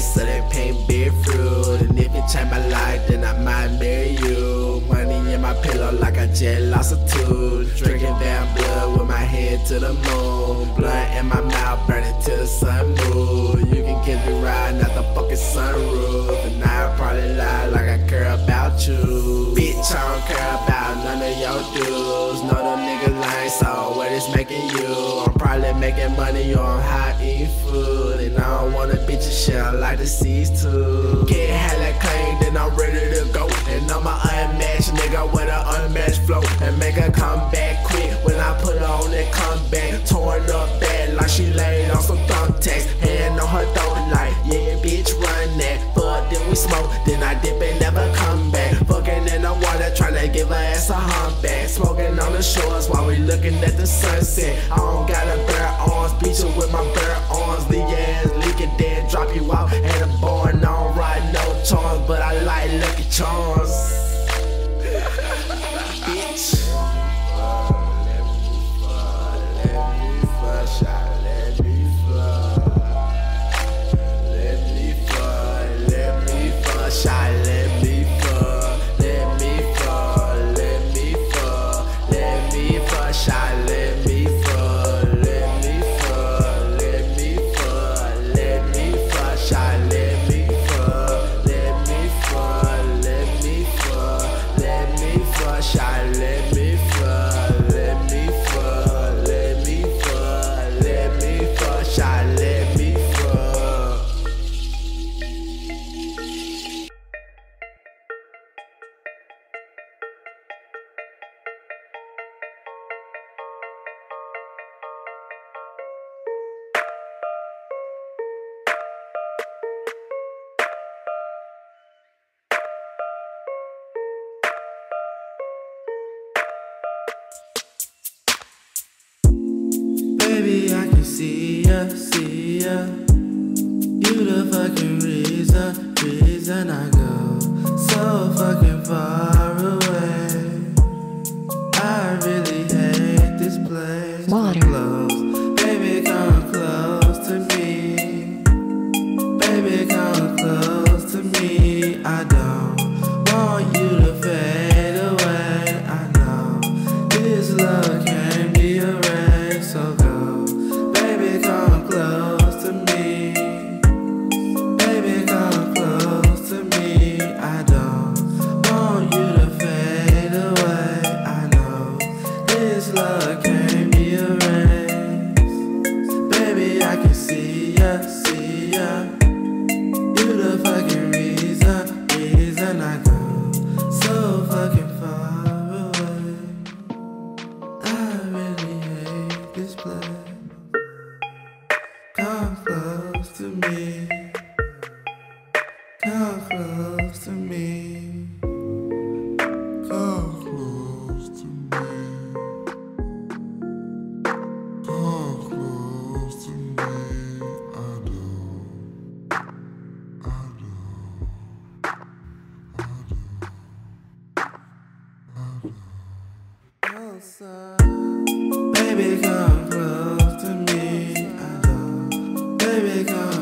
so that pain bear fruit. And if you change my life, then I might marry you. Money in my pillow like I just lost a tooth. Drinking that blood with my head to the moon. Blood in my mouth, burning till the sun moves. You can kiss me right now. What is making you? I'm probably making money on high eat food. And I don't wanna bitch a shit, like the seize too. Get hella clean, then I'm ready to go. And I'm a unmatched nigga with an unmatched flow. And make her come back quick when I put her on that comeback. Torn up bad like she laid on some thumbtacks. To give her ass a humpback. Smoking on the shores while we looking at the sunset. I don't got a bare arms, you with my bare arms. Leave your ass leaking, then drop you out at a barn. I don't ride no charms, but I like lucky charms. Baby, I can see ya, see ya. You the fucking reason, reason I go so fucking far this love can't be. Baby, I can see ya, see ya. You the fucking reason, reason I go so fucking far away. I really hate this place. Come close to me. Baby, come close to me. I know. Baby, come.